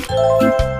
Música